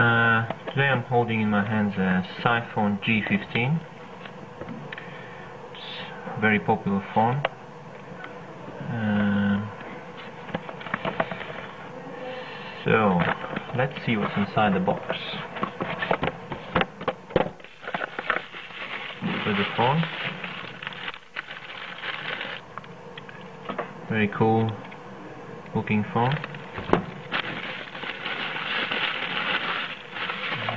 Uh, today I'm holding in my hands a Sifone G15. It's a very popular phone. Uh, so, let's see what's inside the box. With the phone. Very cool looking phone.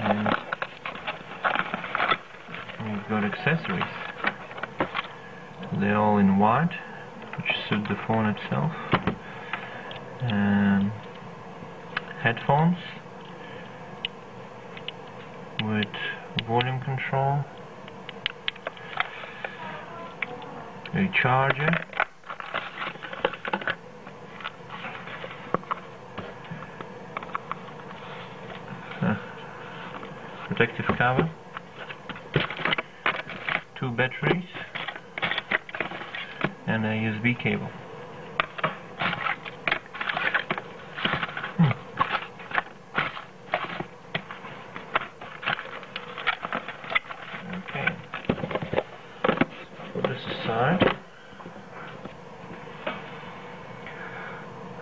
and we've got accessories they're all in white which suit the phone itself. And headphones with volume control. A charger. Protective cover, two batteries, and a USB cable.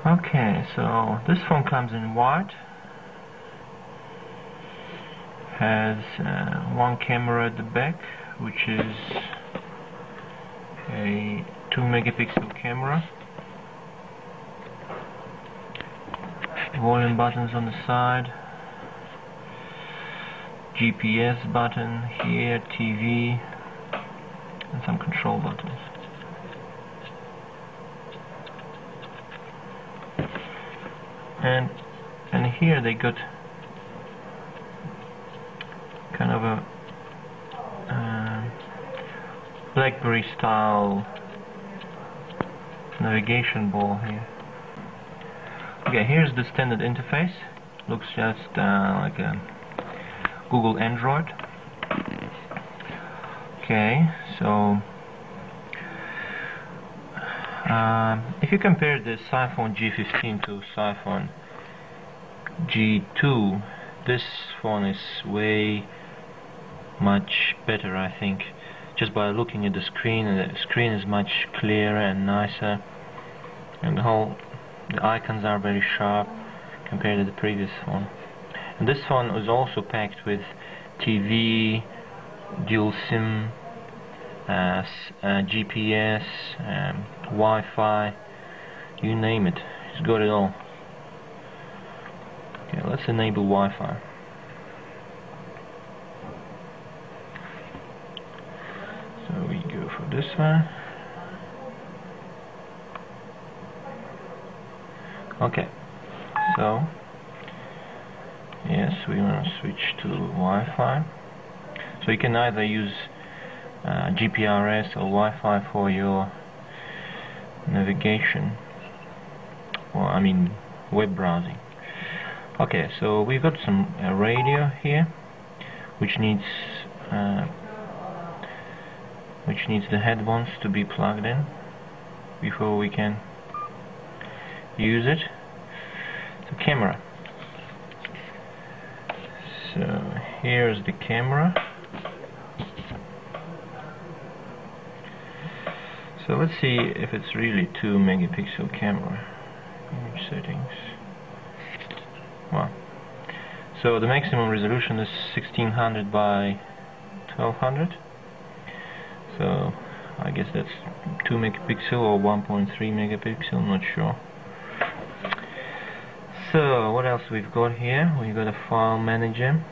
Okay, so this phone comes in white. Has uh, one camera at the back which is a 2 megapixel camera. Volume buttons on the side. GPS button here, TV and some control buttons. And and here they got kind of a uh, BlackBerry style navigation ball here. Okay, here's the standard interface. Looks just uh, like a Google Android. Okay, so uh, if you compare the Sifone G15 to Sifone G2, this phone is way much better I think just by looking at the screen the screen is much clearer and nicer. And the whole the icons are very sharp compared to the previous one. And this one was also packed with TV dual SIM uh, uh, GPS um, Wi-Fi you name it. It's got it all. Okay let's enable Wi-Fi this one okay. So yes we want to switch to Wi-Fi. So you can either use uh, GPRS or Wi-Fi for your navigation. Or I mean web browsing. Okay so we've got some uh, radio here which needs uh, which needs the headphones to be plugged in before we can use it. The camera. So here's the camera. So let's see if it's really 2 megapixel camera image settings. Well so the maximum resolution is 1600 by 1200 so I guess that's 2 megapixel or 1.3 megapixel I'm not sure. So what else we've got here? We've got a file manager.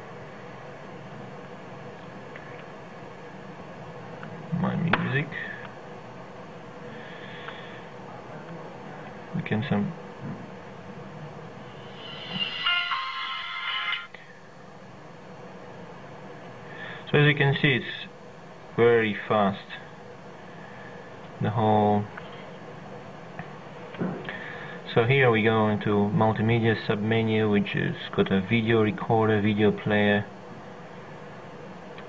My music. We can some so as you can see it's very fast. The whole. So here we go into multimedia submenu which is got a video recorder video player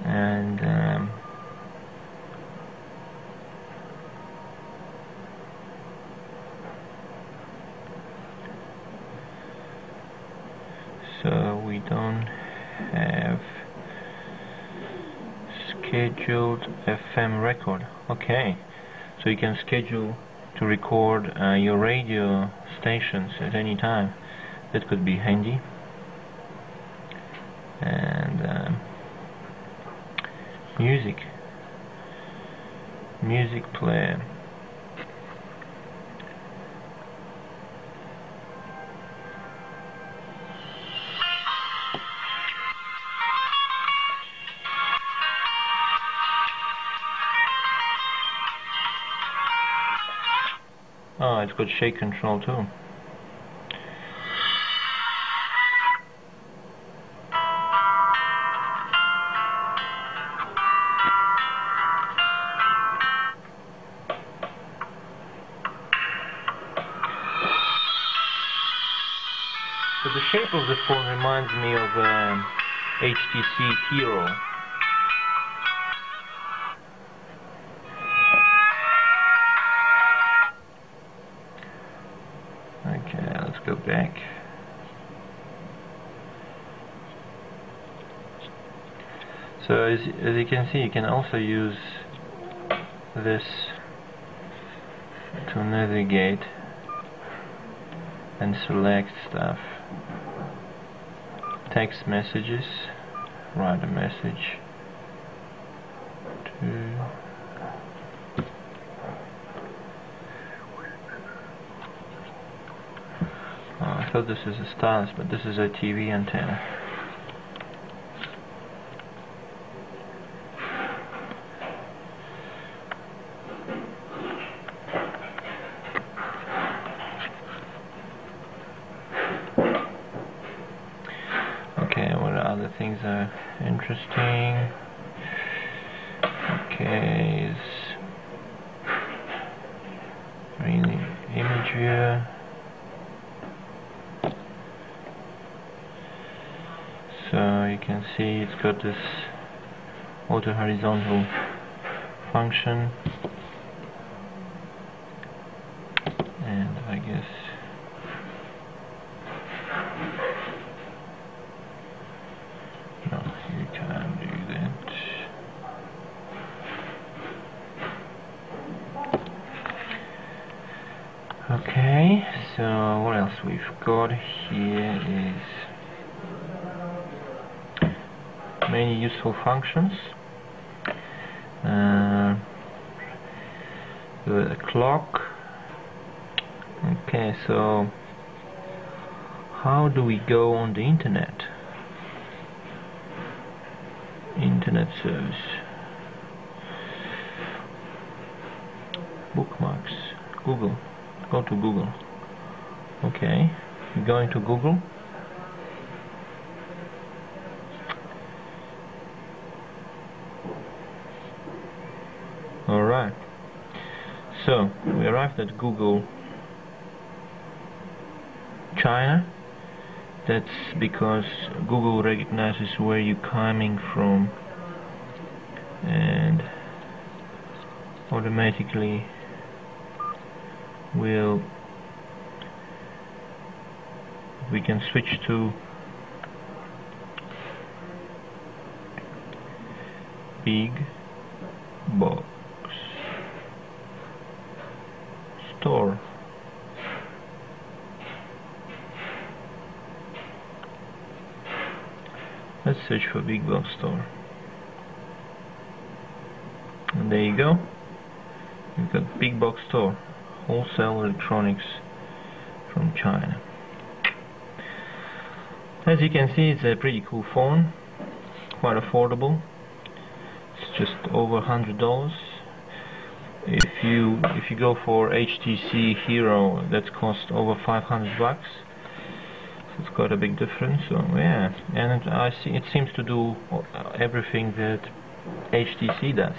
and um, so we don't scheduled FM record. Okay. So you can schedule to record uh, your radio stations at any time. That could be handy. And um, music. Music player Oh, it's got shake control too. So the shape of the phone reminds me of um, HTC Hero. As, as you can see, you can also use this to navigate and select stuff. Text messages, write a message to Oh, I thought this is a stylus, but this is a TV antenna. Okay, what interesting? Okay, really image viewer. So you can see it's got this auto horizontal function and I guess no you can't do that okay so what else we've got here is many useful functions. Uh, the clock. Okay, so how do we go on the internet? Internet service. Bookmarks. Google. Go to Google. Okay, going to Google. Alright, so we arrived at Google China. That's because Google recognizes where you're coming from and automatically will we can switch to big box. Store. Let's search for big box store. And there you go. We've got big box store. Wholesale electronics from China as you can see it's a pretty cool phone. Quite affordable. It's just over hundred dollars. If you if you go for HTC Hero that cost over 500 bucks. So it's quite a big difference so yeah. And I see it seems to do everything that HTC does